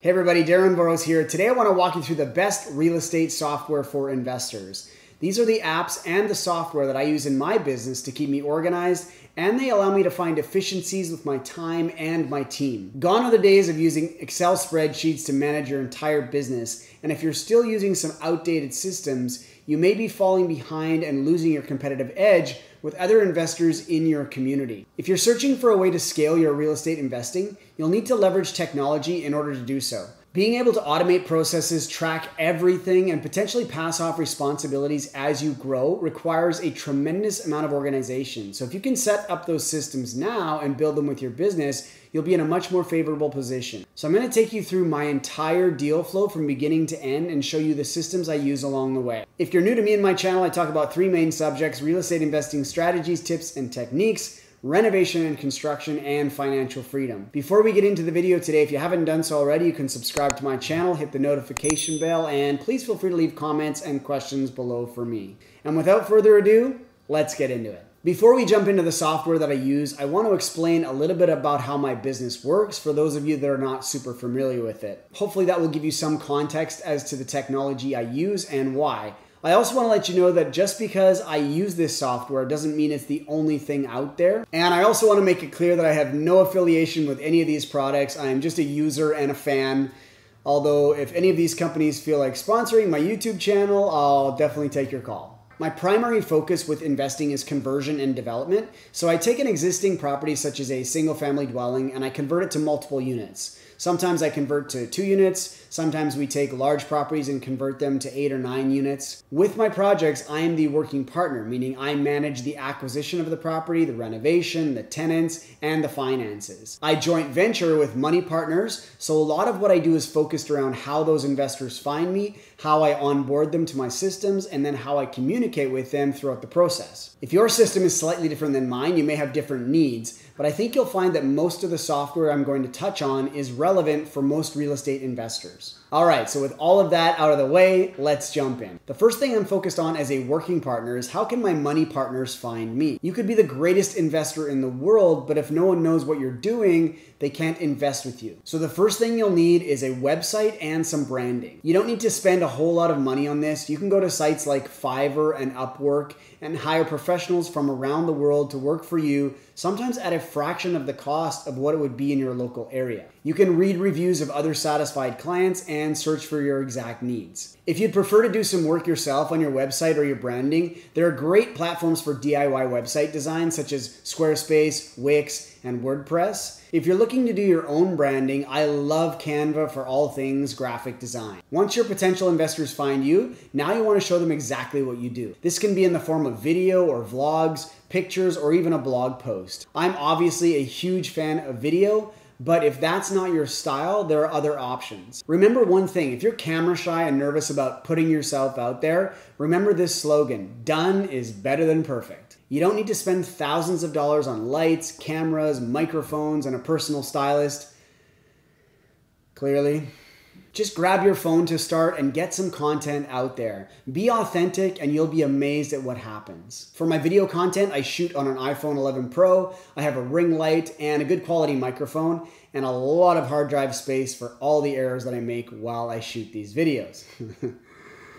Hey everybody, Darren Voros here. Today I want to walk you through the best real estate software for investors. These are the apps and the software that I use in my business to keep me organized and they allow me to find efficiencies with my time and my team. Gone are the days of using Excel spreadsheets to manage your entire business, and if you're still using some outdated systems, you may be falling behind and losing your competitive edge with other investors in your community. If you're searching for a way to scale your real estate investing, you'll need to leverage technology in order to do so. Being able to automate processes, track everything, and potentially pass off responsibilities as you grow requires a tremendous amount of organization. So, if you can set up those systems now and build them with your business, you'll be in a much more favorable position. So, I'm gonna take you through my entire deal flow from beginning to end and show you the systems I use along the way. If you're new to me and my channel, I talk about three main subjects real estate investing strategies, tips, and techniques renovation and construction, and financial freedom. Before we get into the video today, if you haven't done so already, you can subscribe to my channel, hit the notification bell, and please feel free to leave comments and questions below for me. And without further ado, let's get into it. Before we jump into the software that I use, I want to explain a little bit about how my business works for those of you that are not super familiar with it. Hopefully, that will give you some context as to the technology I use and why. I also want to let you know that just because I use this software doesn't mean it's the only thing out there. And I also want to make it clear that I have no affiliation with any of these products. I am just a user and a fan. Although, if any of these companies feel like sponsoring my YouTube channel, I'll definitely take your call. My primary focus with investing is conversion and development. So I take an existing property such as a single family dwelling and I convert it to multiple units. Sometimes I convert to two units. Sometimes we take large properties and convert them to eight or nine units. With my projects, I am the working partner, meaning I manage the acquisition of the property, the renovation, the tenants, and the finances. I joint venture with money partners, so a lot of what I do is focused around how those investors find me, how I onboard them to my systems, and then how I communicate with them throughout the process. If your system is slightly different than mine, you may have different needs, but I think you'll find that most of the software I'm going to touch on is relevant for most real estate investors. All right, so with all of that out of the way, let's jump in. The first thing I'm focused on as a working partner is how can my money partners find me? You could be the greatest investor in the world, but if no one knows what you're doing, they can't invest with you. So the first thing you'll need is a website and some branding. You don't need to spend a whole lot of money on this. You can go to sites like Fiverr and Upwork and hire professionals from around the world to work for you, sometimes at a fraction of the cost of what it would be in your local area. You can read reviews of other satisfied clients and search for your exact needs. If you'd prefer to do some work yourself on your website or your branding, there are great platforms for DIY website design such as Squarespace, Wix, and WordPress. If you're looking to do your own branding, I love Canva for all things graphic design. Once your potential investors find you, now you want to show them exactly what you do. This can be in the form of video or vlogs, pictures, or even a blog post. I'm obviously a huge fan of video, but if that's not your style, there are other options. Remember one thing if you're camera shy and nervous about putting yourself out there, remember this slogan done is better than perfect. You don't need to spend thousands of dollars on lights, cameras, microphones, and a personal stylist. Clearly, just grab your phone to start and get some content out there. Be authentic and you'll be amazed at what happens. For my video content, I shoot on an iPhone 11 Pro. I have a ring light and a good quality microphone and a lot of hard drive space for all the errors that I make while I shoot these videos.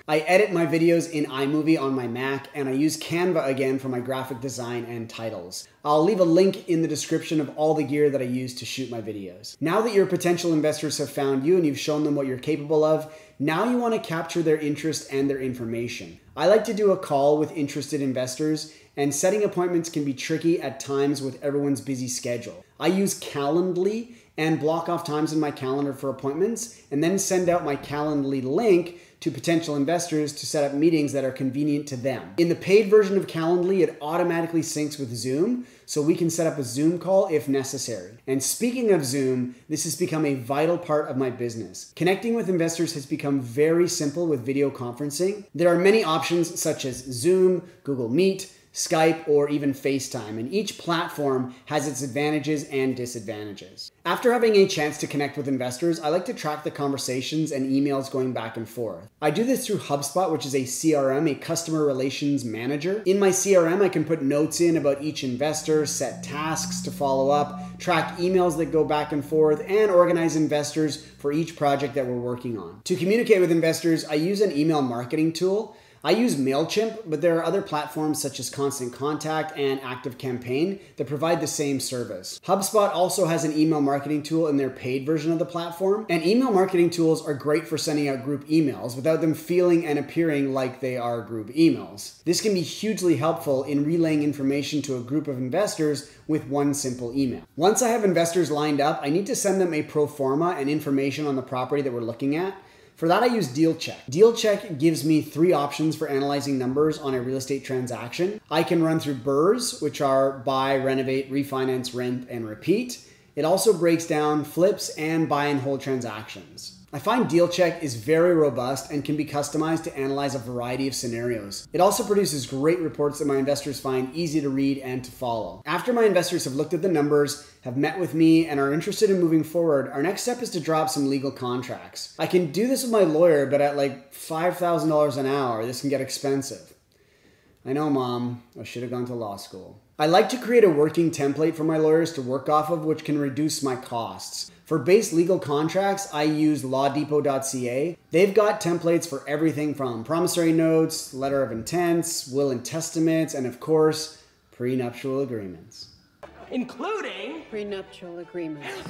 I edit my videos in iMovie on my Mac and I use Canva again for my graphic design and titles. I'll leave a link in the description of all the gear that I use to shoot my videos. Now that your potential investors have found you and you've shown them what you're capable of, now you want to capture their interest and their information. I like to do a call with interested investors and setting appointments can be tricky at times with everyone's busy schedule. I use Calendly and block off times in my calendar for appointments and then send out my Calendly link to potential investors to set up meetings that are convenient to them. In the paid version of Calendly, it automatically syncs with Zoom, so we can set up a Zoom call if necessary. And speaking of Zoom, this has become a vital part of my business. Connecting with investors has become very simple with video conferencing. There are many options such as Zoom, Google Meet, Skype, or even FaceTime, and each platform has its advantages and disadvantages. After having a chance to connect with investors, I like to track the conversations and emails going back and forth. I do this through HubSpot, which is a CRM, a customer relations manager. In my CRM, I can put notes in about each investor, set tasks to follow up, track emails that go back and forth, and organize investors for each project that we're working on. To communicate with investors, I use an email marketing tool. I use MailChimp, but there are other platforms such as Constant Contact and ActiveCampaign that provide the same service. HubSpot also has an email marketing tool in their paid version of the platform, and email marketing tools are great for sending out group emails without them feeling and appearing like they are group emails. This can be hugely helpful in relaying information to a group of investors with one simple email. Once I have investors lined up, I need to send them a pro forma and information on the property that we're looking at. For that, I use DealCheck. DealCheck gives me three options for analyzing numbers on a real estate transaction. I can run through BRRRRs, which are buy, renovate, refinance, rent, and repeat. It also breaks down flips and buy and hold transactions. I find DealCheck is very robust and can be customized to analyze a variety of scenarios. It also produces great reports that my investors find easy to read and to follow. After my investors have looked at the numbers, have met with me, and are interested in moving forward, our next step is to drop some legal contracts. I can do this with my lawyer, but at like $5,000 an hour, this can get expensive. I know, mom, I should have gone to law school. I like to create a working template for my lawyers to work off of, which can reduce my costs. For base legal contracts, I use lawdepot.ca. They've got templates for everything from promissory notes, letter of intents, will and testaments, and of course, prenuptial agreements. Including prenuptial agreements.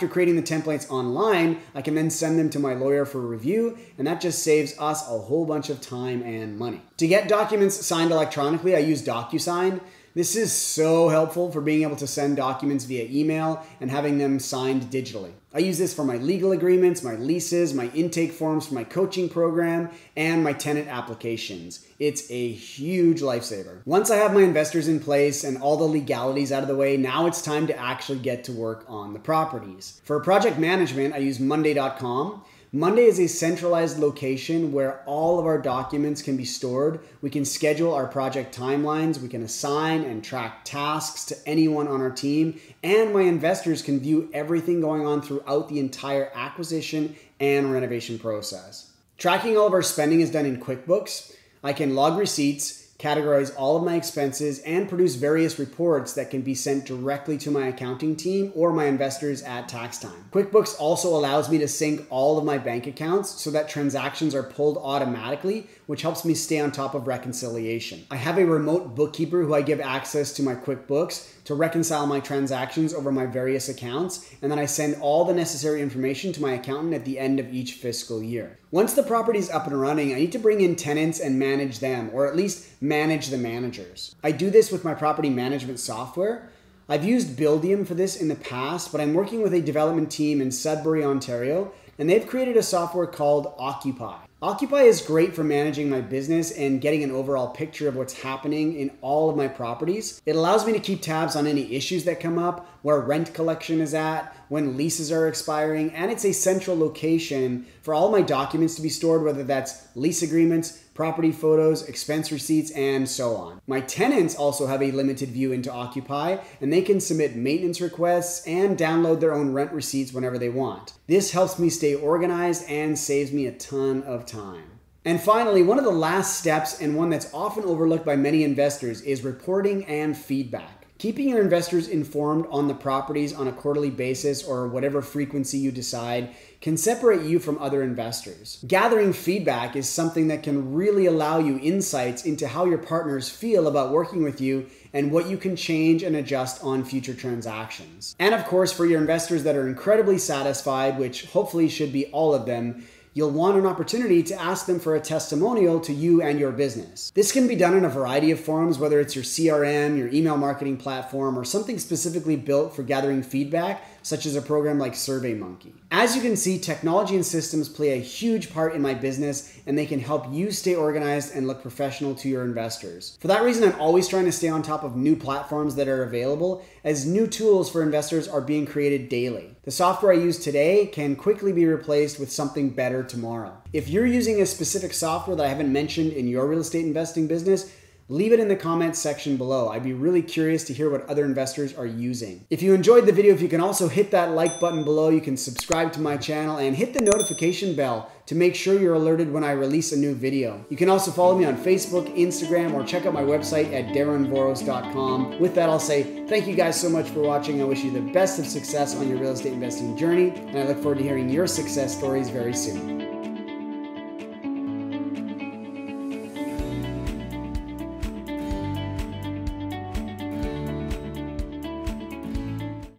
After creating the templates online, I can then send them to my lawyer for review, and that just saves us a whole bunch of time and money. To get documents signed electronically, I use DocuSign. This is so helpful for being able to send documents via email and having them signed digitally. I use this for my legal agreements, my leases, my intake forms for my coaching program, and my tenant applications. It's a huge lifesaver. Once I have my investors in place and all the legalities out of the way, now it's time to actually get to work on the properties. For project management, I use Monday.com. Monday is a centralized location where all of our documents can be stored. We can schedule our project timelines, we can assign and track tasks to anyone on our team, and my investors can view everything going on throughout the entire acquisition and renovation process. Tracking all of our spending is done in QuickBooks. I can log receipts, categorize all of my expenses, and produce various reports that can be sent directly to my accounting team or my investors at tax time. QuickBooks also allows me to sync all of my bank accounts so that transactions are pulled automatically, which helps me stay on top of reconciliation. I have a remote bookkeeper who I give access to my QuickBooks to reconcile my transactions over my various accounts, and then I send all the necessary information to my accountant at the end of each fiscal year. Once the property is up and running, I need to bring in tenants and manage them, or at least manage the managers. I do this with my property management software. I've used Buildium for this in the past, but I'm working with a development team in Sudbury, Ontario, and they've created a software called Occupy. Occupy is great for managing my business and getting an overall picture of what's happening in all of my properties. It allows me to keep tabs on any issues that come up, where rent collection is at, when leases are expiring, and it's a central location for all my documents to be stored, whether that's lease agreements, property photos, expense receipts, and so on. My tenants also have a limited view into Occupy, and they can submit maintenance requests and download their own rent receipts whenever they want. This helps me stay organized and saves me a ton of time. And finally, one of the last steps, and one that's often overlooked by many investors, is reporting and feedback. Keeping your investors informed on the properties on a quarterly basis or whatever frequency you decide can separate you from other investors. Gathering feedback is something that can really allow you insights into how your partners feel about working with you and what you can change and adjust on future transactions. And of course, for your investors that are incredibly satisfied, which hopefully should be all of them, you'll want an opportunity to ask them for a testimonial to you and your business. This can be done in a variety of forms, whether it's your CRM, your email marketing platform, or something specifically built for gathering feedback such as a program like SurveyMonkey. As you can see, technology and systems play a huge part in my business and they can help you stay organized and look professional to your investors. For that reason, I'm always trying to stay on top of new platforms that are available as new tools for investors are being created daily. The software I use today can quickly be replaced with something better tomorrow. If you're using a specific software that I haven't mentioned in your real estate investing business, leave it in the comments section below. I'd be really curious to hear what other investors are using. If you enjoyed the video, if you can also hit that like button below, you can subscribe to my channel and hit the notification bell to make sure you're alerted when I release a new video. You can also follow me on Facebook, Instagram, or check out my website at darrenvoros.com. With that, I'll say thank you guys so much for watching. I wish you the best of success on your real estate investing journey, and I look forward to hearing your success stories very soon.